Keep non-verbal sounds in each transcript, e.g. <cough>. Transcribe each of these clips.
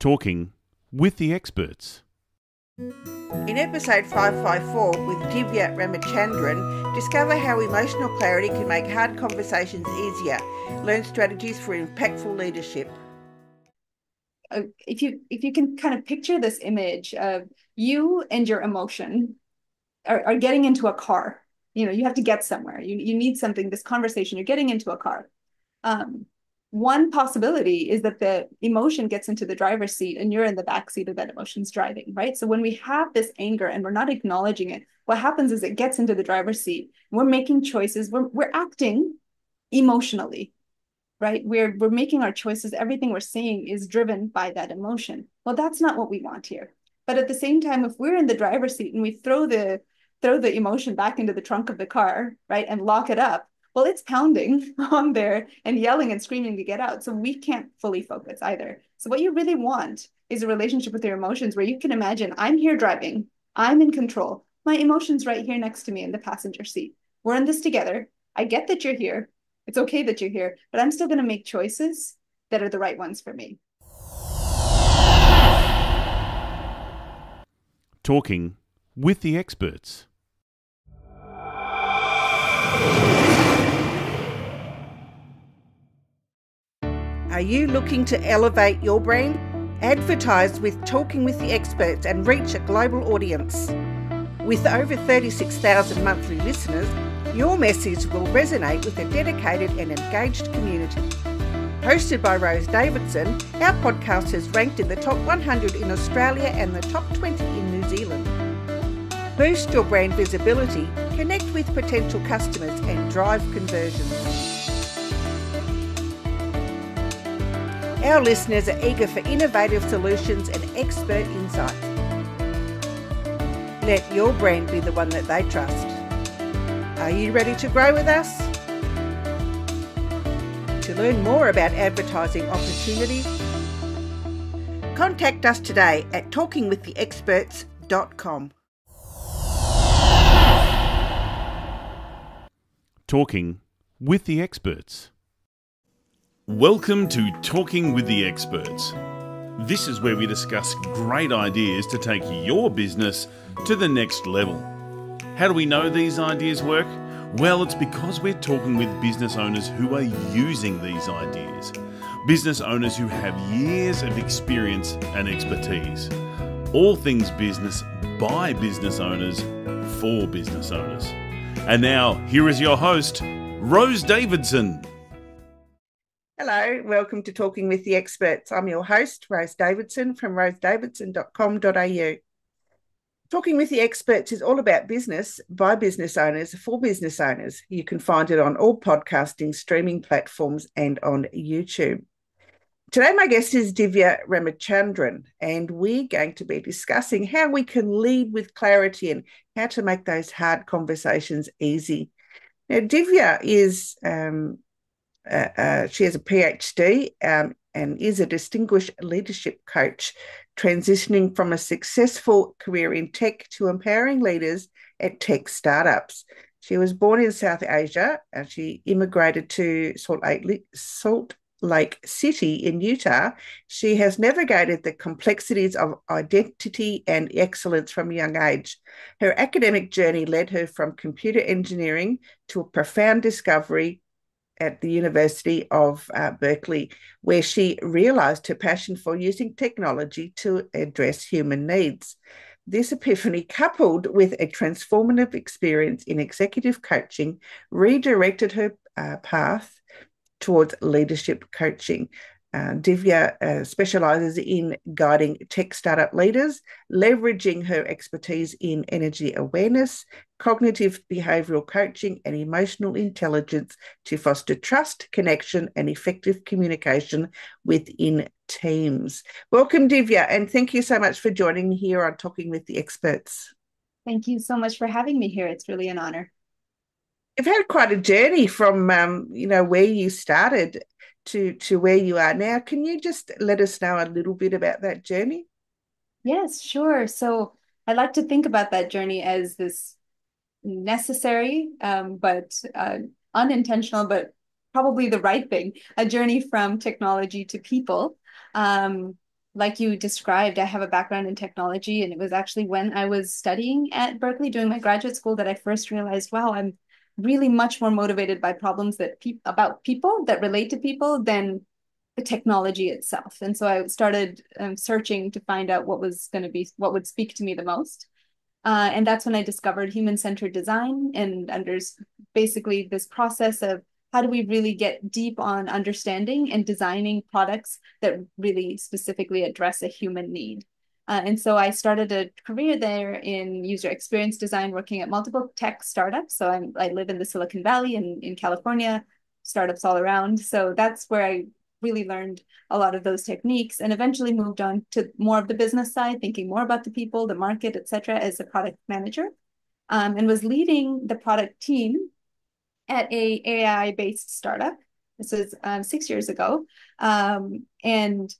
Talking with the experts. In episode 554 with Divya Ramachandran, discover how emotional clarity can make hard conversations easier. Learn strategies for impactful leadership. Uh, if you if you can kind of picture this image of you and your emotion are, are getting into a car you know you have to get somewhere you, you need something this conversation you're getting into a car um, one possibility is that the emotion gets into the driver's seat and you're in the back seat of that emotion's driving, right? So when we have this anger and we're not acknowledging it, what happens is it gets into the driver's seat. We're making choices, we're, we're acting emotionally, right? We're, we're making our choices. Everything we're saying is driven by that emotion. Well, that's not what we want here. But at the same time, if we're in the driver's seat and we throw the throw the emotion back into the trunk of the car, right, and lock it up, well, it's pounding <laughs> on there and yelling and screaming to get out. So we can't fully focus either. So what you really want is a relationship with your emotions where you can imagine I'm here driving, I'm in control. My emotions right here next to me in the passenger seat. We're in this together. I get that you're here. It's okay that you're here, but I'm still going to make choices that are the right ones for me. Talking with the experts. Are you looking to elevate your brand? Advertise with Talking with the Experts and reach a global audience. With over 36,000 monthly listeners, your message will resonate with a dedicated and engaged community. Hosted by Rose Davidson, our podcast has ranked in the top 100 in Australia and the top 20 in New Zealand. Boost your brand visibility, connect with potential customers, and drive conversions. Our listeners are eager for innovative solutions and expert insight. Let your brand be the one that they trust. Are you ready to grow with us? To learn more about advertising opportunities, contact us today at talkingwiththeexperts.com. Talking with the experts. Welcome to Talking with the Experts. This is where we discuss great ideas to take your business to the next level. How do we know these ideas work? Well, it's because we're talking with business owners who are using these ideas. Business owners who have years of experience and expertise. All things business by business owners for business owners. And now, here is your host, Rose Davidson. Hello, welcome to Talking with the Experts. I'm your host, Rose Davidson from rosedavidson.com.au. Talking with the Experts is all about business by business owners for business owners. You can find it on all podcasting streaming platforms and on YouTube. Today, my guest is Divya Ramachandran, and we're going to be discussing how we can lead with clarity and how to make those hard conversations easy. Now, Divya is um, she has a PhD um, and is a distinguished leadership coach, transitioning from a successful career in tech to empowering leaders at tech startups. She was born in South Asia and she immigrated to Salt Lake, Salt Lake City in Utah. She has navigated the complexities of identity and excellence from a young age. Her academic journey led her from computer engineering to a profound discovery at the University of uh, Berkeley, where she realized her passion for using technology to address human needs. This epiphany, coupled with a transformative experience in executive coaching, redirected her uh, path towards leadership coaching. Uh, Divya uh, specializes in guiding tech startup leaders, leveraging her expertise in energy awareness, cognitive behavioral coaching, and emotional intelligence to foster trust, connection, and effective communication within teams. Welcome, Divya, and thank you so much for joining me here on Talking with the Experts. Thank you so much for having me here. It's really an honor. You've had quite a journey from, um, you know, where you started to to where you are now. Can you just let us know a little bit about that journey? Yes, sure. So I like to think about that journey as this necessary, um, but uh, unintentional, but probably the right thing, a journey from technology to people. Um, like you described, I have a background in technology, and it was actually when I was studying at Berkeley doing my graduate school that I first realized, wow, I'm really much more motivated by problems that pe- about people that relate to people than the technology itself. And so I started um, searching to find out what was going to be what would speak to me the most. Uh, and that's when I discovered human-centered design and under basically this process of how do we really get deep on understanding and designing products that really specifically address a human need. Uh, and so I started a career there in user experience design, working at multiple tech startups. So I'm, I live in the Silicon Valley in, in California, startups all around. So that's where I really learned a lot of those techniques and eventually moved on to more of the business side, thinking more about the people, the market, et cetera, as a product manager. Um, and was leading the product team at a AI-based startup. This was um, six years ago, um, and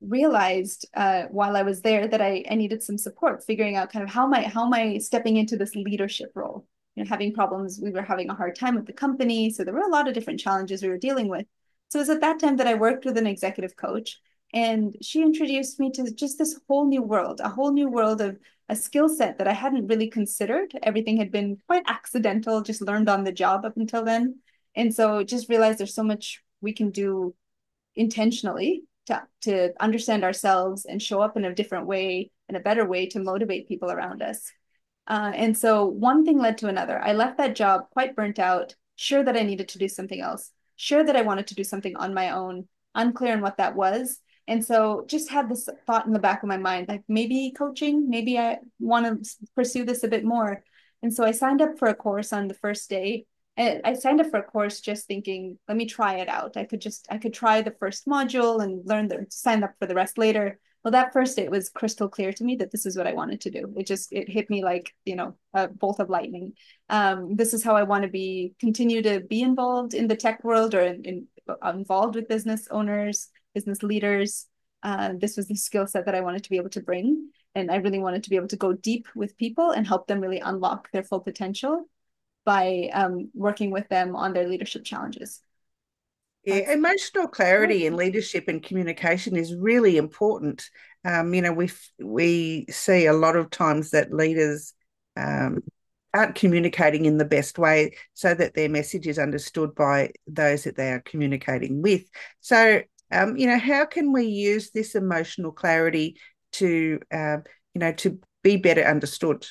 realized uh, while I was there that I, I needed some support, figuring out kind of how am I how am I stepping into this leadership role. You know, having problems, we were having a hard time with the company, so there were a lot of different challenges we were dealing with. So it was at that time that I worked with an executive coach, and she introduced me to just this whole new world, a whole new world of a skill set that I hadn't really considered. Everything had been quite accidental, just learned on the job up until then. And so just realized there's so much we can do intentionally to, to understand ourselves and show up in a different way, in a better way to motivate people around us. Uh, and so one thing led to another. I left that job quite burnt out, sure that I needed to do something else, sure that I wanted to do something on my own, unclear on what that was. And so just had this thought in the back of my mind, like maybe coaching, maybe I want to pursue this a bit more. And so I signed up for a course on the first day. And I signed up for a course just thinking, let me try it out. I could just, I could try the first module and learn the, sign up for the rest later. Well, that first day it was crystal clear to me that this is what I wanted to do. It just, it hit me like, you know, a bolt of lightning. Um, this is how I want to be, continue to be involved in the tech world or in, in involved with business owners, business leaders. Uh, this was the skill set that I wanted to be able to bring. And I really wanted to be able to go deep with people and help them really unlock their full potential by um, working with them on their leadership challenges. Yeah, emotional clarity and leadership and communication is really important. Um, you know, we we see a lot of times that leaders um, aren't communicating in the best way so that their message is understood by those that they are communicating with. So, um, you know, how can we use this emotional clarity to, uh, you know, to be better understood?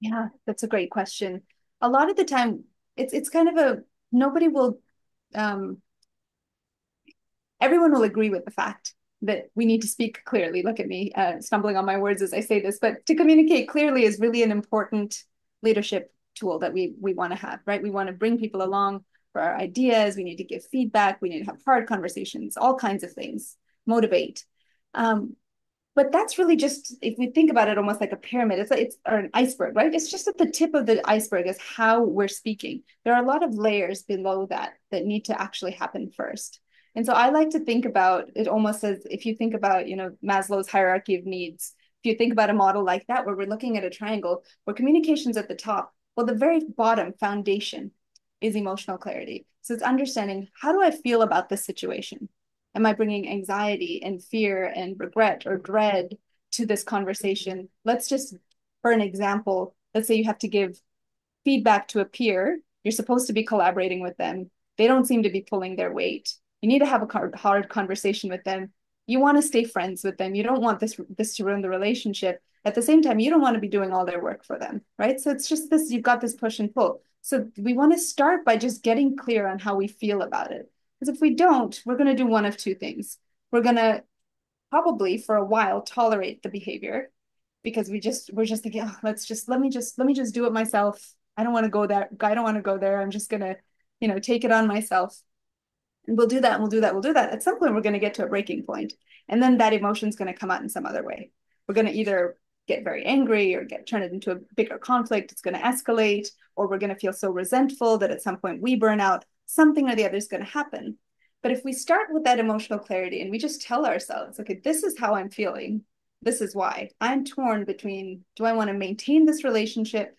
Yeah, that's a great question. A lot of the time, it's it's kind of a nobody will, um, everyone will agree with the fact that we need to speak clearly. Look at me, uh, stumbling on my words as I say this, but to communicate clearly is really an important leadership tool that we we want to have, right? We want to bring people along for our ideas. We need to give feedback. We need to have hard conversations, all kinds of things, motivate. Um, but that's really just if we think about it almost like a pyramid it's it's or an iceberg right it's just at the tip of the iceberg is how we're speaking there are a lot of layers below that that need to actually happen first and so i like to think about it almost as if you think about you know maslow's hierarchy of needs if you think about a model like that, where we're looking at a triangle where communication's at the top, well, the very bottom foundation is emotional clarity. So it's understanding how do I feel about this situation? Am I bringing anxiety and fear and regret or dread to this conversation? Let's just, for an example, let's say you have to give feedback to a peer. You're supposed to be collaborating with them. They don't seem to be pulling their weight. You need to have a hard conversation with them you want to stay friends with them you don't want this this to ruin the relationship at the same time you don't want to be doing all their work for them right so it's just this you've got this push and pull so we want to start by just getting clear on how we feel about it because if we don't we're going to do one of two things we're going to probably for a while tolerate the behavior because we just we're just thinking oh, let's just let me just let me just do it myself i don't want to go there i don't want to go there i'm just going to you know take it on myself and we'll do that and we'll do that, we'll do that. At some point, we're going to get to a breaking point, And then that emotion is going to come out in some other way. We're going to either get very angry or get turn it into a bigger conflict. It's going to escalate, or we're going to feel so resentful that at some point we burn out. Something or the other is going to happen. But if we start with that emotional clarity and we just tell ourselves, okay, this is how I'm feeling. This is why I'm torn between do I want to maintain this relationship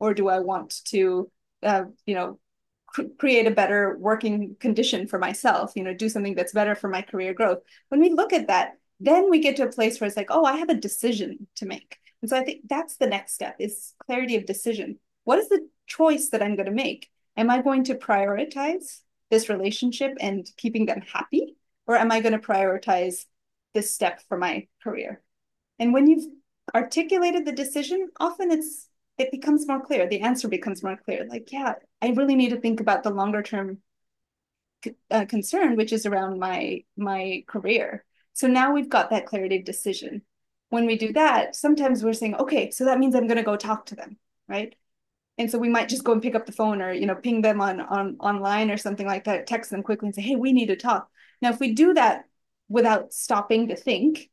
or do I want to, uh, you know, create a better working condition for myself you know do something that's better for my career growth when we look at that then we get to a place where it's like, oh, I have a decision to make. And so I think that's the next step is clarity of decision. What is the choice that I'm going to make? Am I going to prioritize this relationship and keeping them happy? Or am I going to prioritize this step for my career? And when you've articulated the decision, often it's it becomes more clear. The answer becomes more clear. Like, yeah, I really need to think about the longer term uh, concern, which is around my my career. So now we've got that clarity of decision. When we do that, sometimes we're saying, okay, so that means I'm going to go talk to them, right? And so we might just go and pick up the phone or you know ping them on on online or something like that, text them quickly and say, hey, we need to talk. Now, if we do that without stopping to think,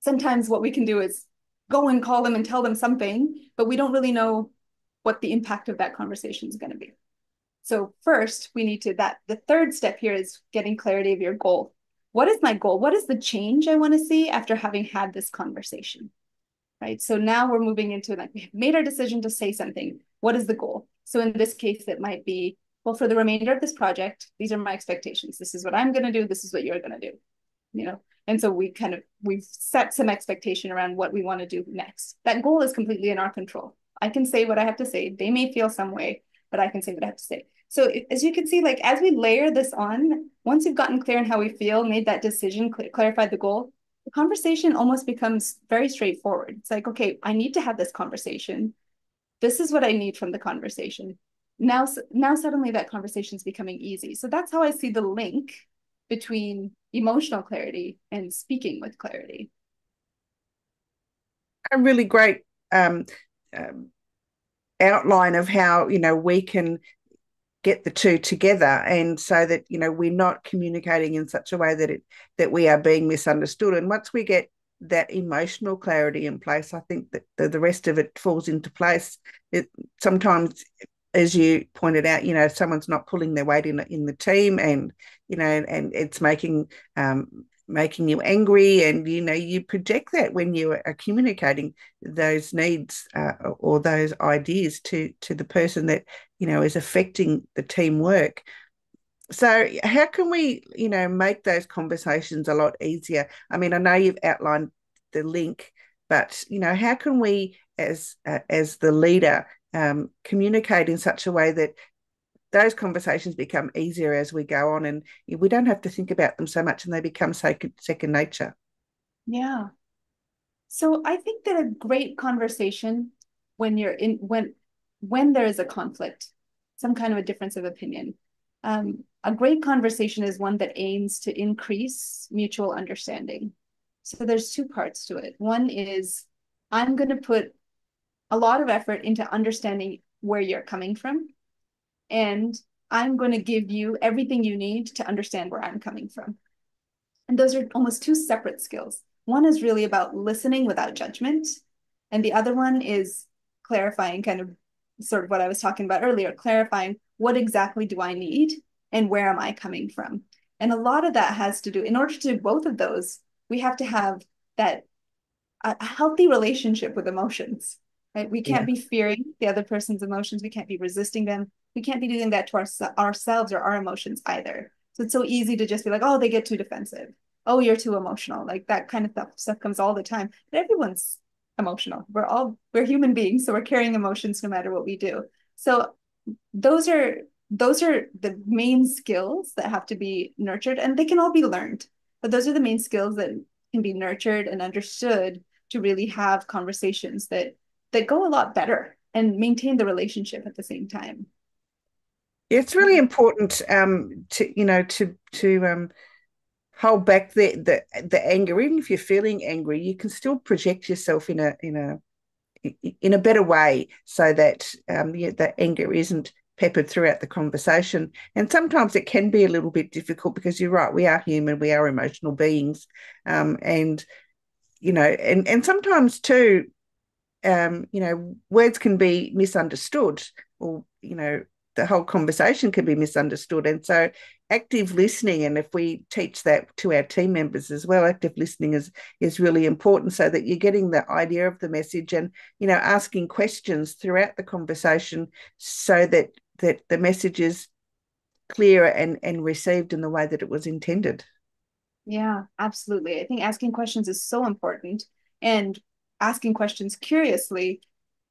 sometimes what we can do is go and call them and tell them something, but we don't really know what the impact of that conversation is going to be. So first, we need to that the third step here is getting clarity of your goal. What is my goal? What is the change I want to see after having had this conversation? Right. So now we're moving into like we have made our decision to say something. What is the goal? So in this case, it might be, well, for the remainder of this project, these are my expectations. This is what I'm going to do. This is what you're going to do. You know, and so we kind of we've set some expectation around what we want to do next. That goal is completely in our control. I can say what I have to say. They may feel some way, but I can say what I have to say. So as you can see, like as we layer this on, once we've gotten clear on how we feel, made that decision, cl- clarified the goal, the conversation almost becomes very straightforward. It's like, okay, I need to have this conversation. This is what I need from the conversation. Now, now suddenly that conversation is becoming easy. So that's how I see the link between emotional clarity and speaking with clarity. A really great um, um, outline of how you know we can get the two together. And so that you know we're not communicating in such a way that it that we are being misunderstood. And once we get that emotional clarity in place i think that the, the rest of it falls into place. It sometimes as you pointed out, you know, someone's not pulling their weight in in the team, and you know, and it's making um, making you angry, and you know, you project that when you are communicating those needs uh, or those ideas to to the person that you know is affecting the teamwork. So, how can we, you know, make those conversations a lot easier? I mean, I know you've outlined the link, but you know, how can we, as uh, as the leader, um, communicate in such a way that those conversations become easier as we go on and we don't have to think about them so much and they become second, second nature. Yeah. So I think that a great conversation when you're in when when there is a conflict, some kind of a difference of opinion, um, a great conversation is one that aims to increase mutual understanding. So there's two parts to it. One is I'm going to put a lot of effort into understanding where you're coming from. And I'm going to give you everything you need to understand where I'm coming from. And those are almost two separate skills. One is really about listening without judgment. And the other one is clarifying kind of sort of what I was talking about earlier, clarifying what exactly do I need and where am I coming from? And a lot of that has to do, in order to do both of those, we have to have that a healthy relationship with emotions right? We can't yeah. be fearing the other person's emotions. We can't be resisting them. We can't be doing that to our, ourselves or our emotions either. So it's so easy to just be like, oh, they get too defensive. Oh, you're too emotional. Like that kind of stuff, stuff comes all the time. But everyone's emotional. We're all we're human beings, so we're carrying emotions no matter what we do. So those are those are the main skills that have to be nurtured, and they can all be learned. But those are the main skills that can be nurtured and understood to really have conversations that that go a lot better and maintain the relationship at the same time. It's really important um, to you know to to um, hold back the, the the anger. Even if you're feeling angry, you can still project yourself in a in a in a better way so that um, the, the anger isn't peppered throughout the conversation. And sometimes it can be a little bit difficult because you're right, we are human, we are emotional beings, um, and you know, and and sometimes too, um, you know, words can be misunderstood or, you know, the whole conversation can be misunderstood. And so active listening, and if we teach that to our team members as well, active listening is is really important so that you're getting the idea of the message and, you know, asking questions throughout the conversation so that that the message is clear and, and received in the way that it was intended. Yeah, absolutely. I think asking questions is so important and asking questions curiously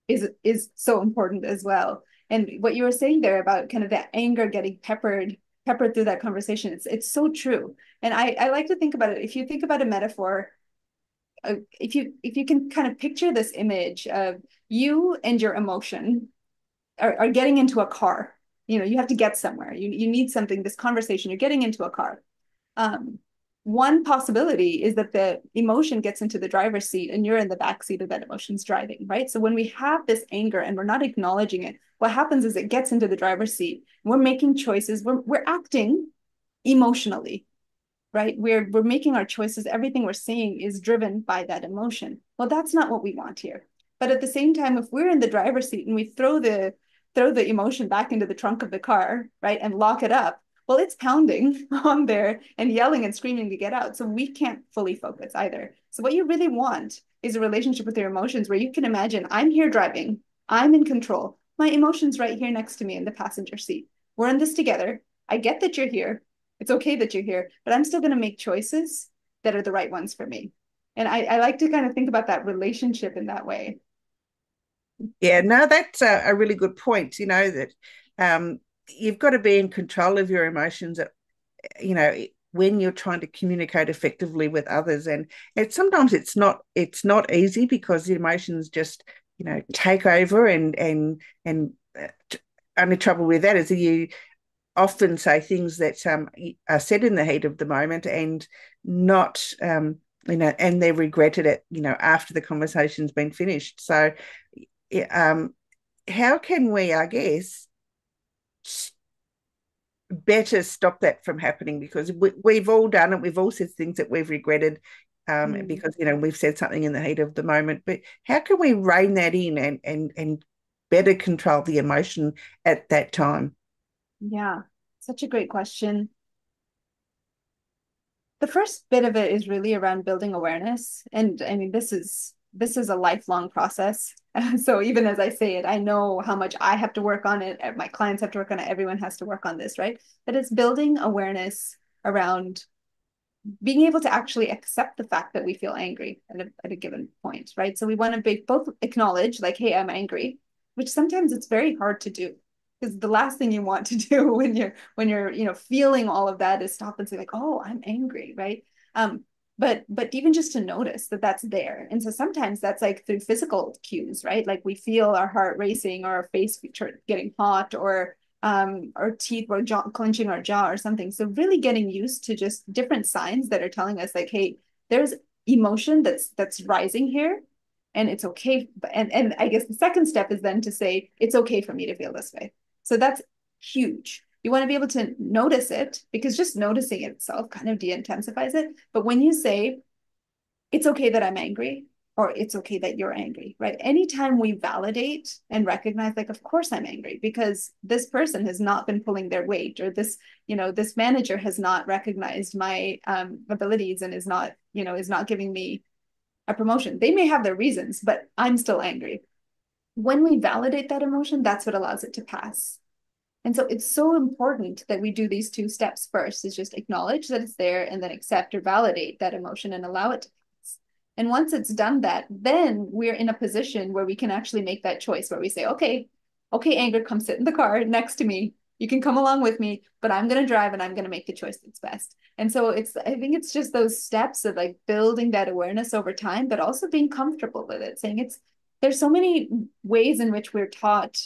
is is so important as well. And what you were saying there about kind of that anger getting peppered peppered through that conversation, it's it's so true. And I I like to think about it. If you think about a metaphor, uh, if you if you can kind of picture this image of you and your emotion are, are getting into a car. You know, you have to get somewhere. You you need something. This conversation, you're getting into a car. Um, one possibility is that the emotion gets into the driver's seat and you're in the back seat of that emotion's driving, right? So when we have this anger and we're not acknowledging it, what happens is it gets into the driver's seat. We're making choices. We're we're acting emotionally, right? We're we're making our choices. Everything we're saying is driven by that emotion. Well, that's not what we want here. But at the same time, if we're in the driver's seat and we throw the throw the emotion back into the trunk of the car, right, and lock it up, well, it's pounding <laughs> on there and yelling and screaming to get out. So we can't fully focus either. So what you really want is a relationship with your emotions where you can imagine I'm here driving, I'm in control. My emotions right here next to me in the passenger seat. We're in this together. I get that you're here. It's okay that you're here, but I'm still going to make choices that are the right ones for me. And I, I like to kind of think about that relationship in that way. Yeah, no, that's a, a really good point. You know, that um, you've got to be in control of your emotions at, you know when you're trying to communicate effectively with others. And it sometimes it's not it's not easy because the emotions just you know take over and and and uh, only trouble with that is that you often say things that um, are said in the heat of the moment and not um, you know and they're regretted it you know after the conversation's been finished. So um, how can we i guess better stop that from happening because we, have all done it. We've all said things that we've regretted um, mm. because you know we've said something in the heat of the moment. But how can we rein that in and and and better control the emotion at that time? Yeah, such a great question. The first bit of it is really around building awareness, and I mean this is this is a lifelong process. <laughs> so even as I say it, I know how much I have to work on it. My clients have to work on it. Everyone has to work on this, right? But it's building awareness around being able to actually accept the fact that we feel angry at a, at a given point, right? So we want to be, both acknowledge, like, hey, I'm angry, which sometimes it's very hard to do because the last thing you want to <laughs> do when you're when you're you know feeling all of that is stop and say like, oh, I'm angry, right? Um, but but even just to notice that that's there. And so sometimes that's like through physical cues right? Like we feel our heart racing or our face getting hot or um our teeth were jaw clenching our jaw or something. So really getting used to just different signs that are telling us like hey there's emotion that's that's rising here and it's okay and and i guess the second step is then to say it's okay for me to feel this way. So that's huge you want to be able to notice it because just noticing it itself kind of de-intensifies it. But when you say, it's okay that I'm angry, or it's okay that you're angry, right? Anytime we validate and recognize, like, of course I'm angry because this person has not been pulling their weight, or this, you know, this manager has not recognized my um, abilities and is not, you know, is not giving me a promotion. They may have their reasons, but I'm still angry. When we validate that emotion, that's what allows it to pass. And so it's so important that we do these two steps first is just acknowledge that it's there and then accept or validate that emotion and allow it to pass. And once it's done that, then we're in a position where we can actually make that choice where we say, okay, okay, anger, come sit in the car next to me. You can come along with me, but I'm going to drive and I'm going to make the choice that's best. And so it's, I think it's just those steps of like building that awareness over time, but also being comfortable with it, saying it's, there's so many ways in which we're taught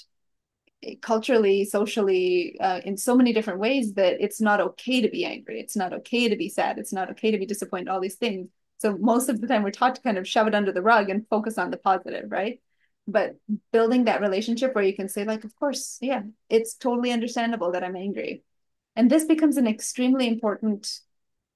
culturally, socially, uh, in so many different ways that it's not okay to be angry. It's not okay to be sad. It's not okay to be disappointed, all these things. So most of the time we're taught to kind of shove it under the rug and focus on the positive, right? But building that relationship where you can say, like, of course, yeah, it's totally understandable that I'm angry. And this becomes an extremely important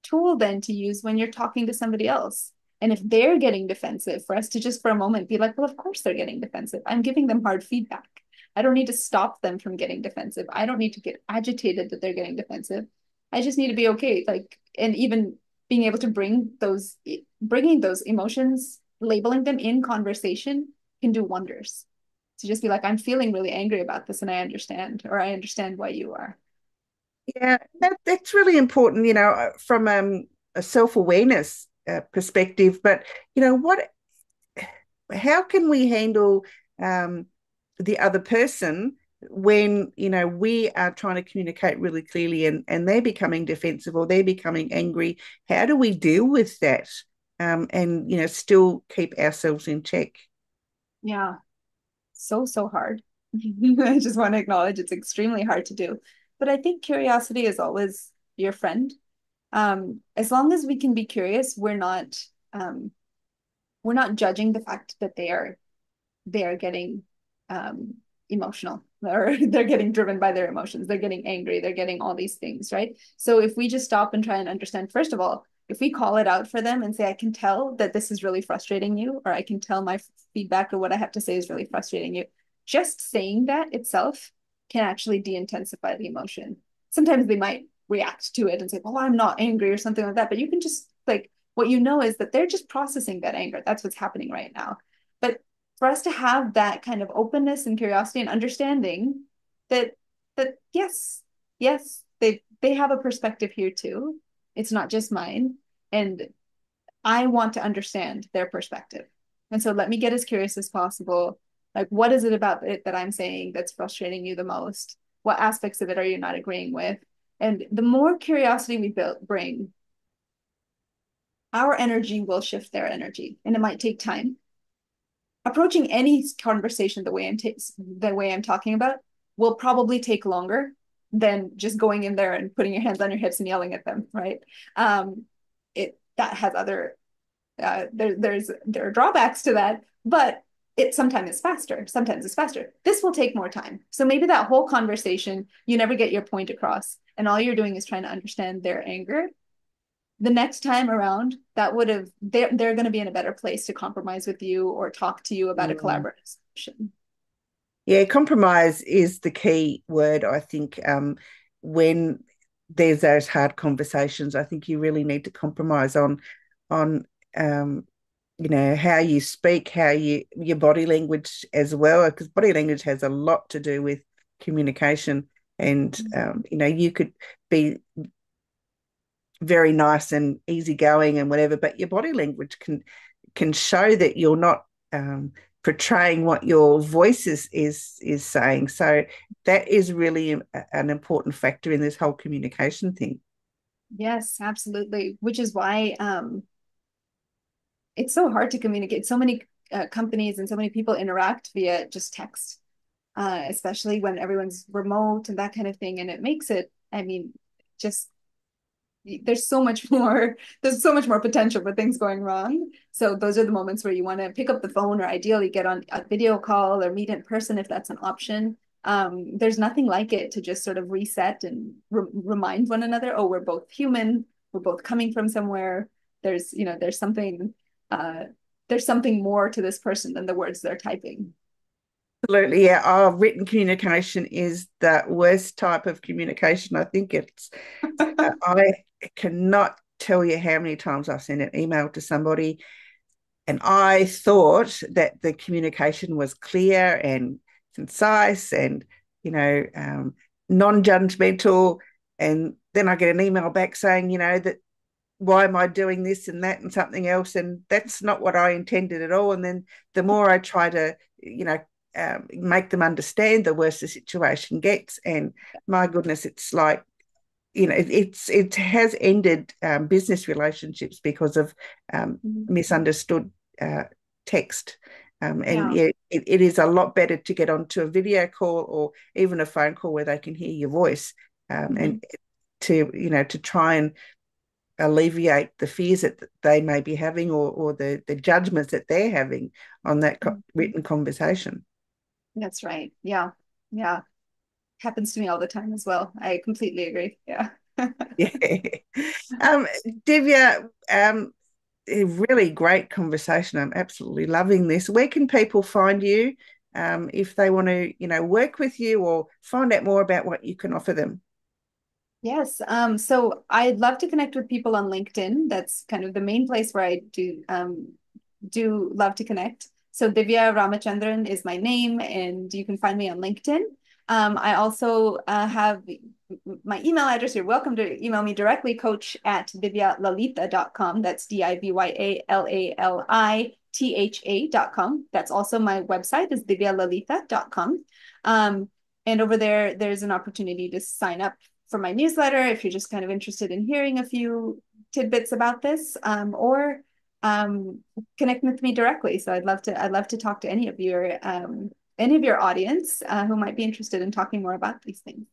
tool then to use when you're talking to somebody else. And if they're getting defensive, for us to just for a moment be like, well, of course they're getting defensive. I'm giving them hard feedback I don't need to stop them from getting defensive. I don't need to get agitated that they're getting defensive. I just need to be okay. Like, and even being able to bring those, bringing those emotions, labeling them in conversation can do wonders. To just be like, I'm feeling really angry about this and I understand, or I understand why you are. Yeah, that, that's really important, you know, from um, a self awareness uh, perspective, but you know what? <sighs> How can we handle um, the other person when you know we are trying to communicate really clearly and and they're becoming defensive or they're becoming angry? How do we deal with that um, and you know still keep ourselves in check? Yeah, so so hard. <laughs> I just want to acknowledge it's extremely hard to do, but I think curiosity is always your friend um, as long as we can be curious, we're not um, we're not judging the fact that they are they are getting um, emotional or <laughs> they're getting driven by their emotions. They're getting angry. They're getting all these things, right? So if we just stop and try and understand, first of all, if we call it out for them and say, I can tell that this is really frustrating you, or I can tell my feedback or what I have to say is really frustrating you, just saying that itself can actually de intensify the emotion. Sometimes they might react to it and say, well, I'm not angry or something like that. But you can just like, what you know is that they're just processing that anger. That's what's happening right now. But for us to have that kind of openness and curiosity and understanding that, that yes, yes, they, they have a perspective here too. It's not just mine. And I want to understand their perspective. And so let me get as curious as possible. Like, what is it about it that I'm saying that's frustrating you the most? What aspects of it are you not agreeing with? And the more curiosity we build, bring, our energy will shift their energy, and it might take time. Approaching any conversation the way I'm the way I'm talking about will probably take longer than just going in there and putting your hands on your hips and yelling at them, right? Um, it that has other uh, there, there's there are drawbacks to that, but it sometimes is faster sometimes it's faster this will take more time so maybe that whole conversation you never get your point across and all you're doing is trying to understand their anger the next time around that would have they're, they're going to be in a better place to compromise with you or talk to you about mm. a collaborative solution yeah compromise is the key word i think um, when there's those hard conversations i think you really need to compromise on on um, you know how you speak how you your body language as well because body language has a lot to do with communication and mm-hmm. um, you know you could be very nice and easygoing and whatever but your body language can can show that you're not um, portraying what your voice is is is saying so that is really a, an important factor in this whole communication thing yes absolutely which is why um it's so hard to communicate. So many uh, companies and so many people interact via just text, uh, especially when everyone's remote and that kind of thing. And it makes it, I mean, just there's so much <laughs> more there's so much more potential for things going wrong so those are the moments where you want to pick up the phone or ideally get on a video call or meet in person if that's an option um, there's nothing like it to just sort of reset and re- remind one another oh we're both human we're both coming from somewhere there's you know there's something uh, there's something more to this person than the words they're typing. Absolutely, yeah. Our written communication is the worst type of communication. I think it's. <laughs> uh, I cannot tell you how many times I've sent an email to somebody, and I thought that the communication was clear and concise, and you know, um, non-judgmental, and then I get an email back saying, you know, that why am I doing this and that and something else? And that's not what I intended at all. And then the more I try to, you know, um, make them understand, the worse the situation gets. And my goodness, it's like, you know, it, it's it has ended um, business relationships because of um, mm-hmm. misunderstood uh, text. Um, and yeah, it, it is a lot better to get onto a video call or even a phone call where they can hear your voice um, mm-hmm. and to you know to try and alleviate the fears that they may be having or, or the, the judgments that they're having on that co- mm-hmm. written conversation. That's right. Yeah. Yeah. Happens to me all the time as well. I completely agree. Yeah. <laughs> yeah. Um, Divya, um, a really great conversation. I'm absolutely loving this. Where can people find you um, if they want to, you know, work with you or find out more about what you can offer them? Yes. Um, so I'd love to connect with people on LinkedIn. That's kind of the main place where I do um, do love to connect. So Divya Ramachandran is my name, and you can find me on LinkedIn. Um, I also uh, have my email address, you're welcome to email me directly, coach at divyalalitha.com. That's D-I-V-Y-A-L-A-L-I-T-H-A.com. That's also my website is divyalalitha.com. Um, and over there, there's an opportunity to sign up for my newsletter if you're just kind of interested in hearing a few tidbits about this um, or um, connect with me directly. So I'd love to, I'd love to talk to any of your, um, any of your audience uh, who might be interested in talking more about these things.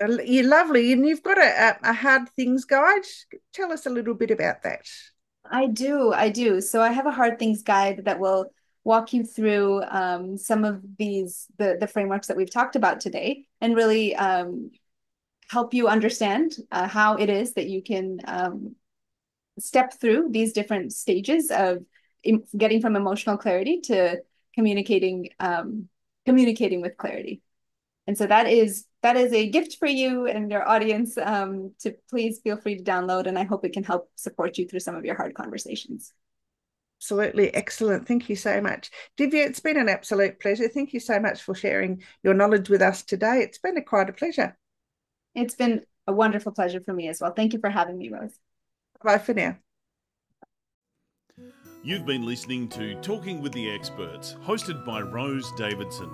You're lovely, and you've got a, a hard things guide. Tell us a little bit about that. I do, I do. So I have a hard things guide that will walk you through um, some of these the the frameworks that we've talked about today, and really um, help you understand uh, how it is that you can um, step through these different stages of getting from emotional clarity to communicating um, communicating with clarity. And so that is that is a gift for you and your audience um, to please feel free to download. And I hope it can help support you through some of your hard conversations. Absolutely excellent. Thank you so much. Divya, it's been an absolute pleasure. Thank you so much for sharing your knowledge with us today. It's been a, quite a pleasure. It's been a wonderful pleasure for me as well. Thank you for having me, Rose. Bye for now. You've been listening to Talking with the Experts, hosted by Rose Davidson.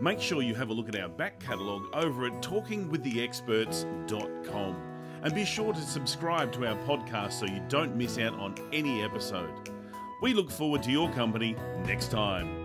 Make sure you have a look at our back catalogue over at talkingwiththeexperts.com and be sure to subscribe to our podcast so you don't miss out on any episode. We look forward to your company next time.